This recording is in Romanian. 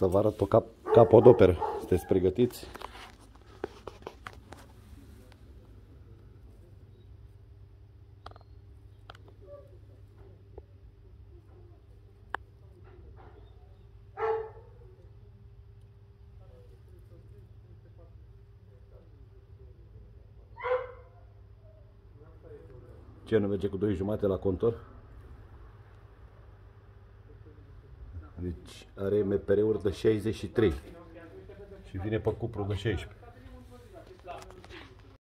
să vă arăt o cap capodoperă. Sunteți pregătiți? Ce nu merge cu 2 jumate la contor? Deci are MPR-uri de 63 și vine pe cupru de 16.